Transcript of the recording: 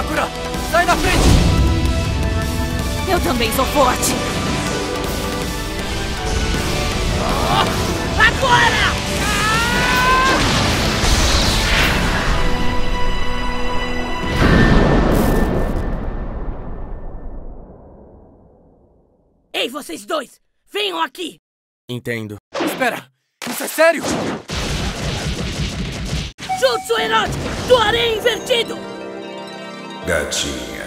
Sakura! Sai da frente! Eu também sou forte! Ah! Agora! Ah! Ei, vocês dois! Venham aqui! Entendo. Espera! Isso é sério? Jutsu erótico do areia invertido! Gatinha.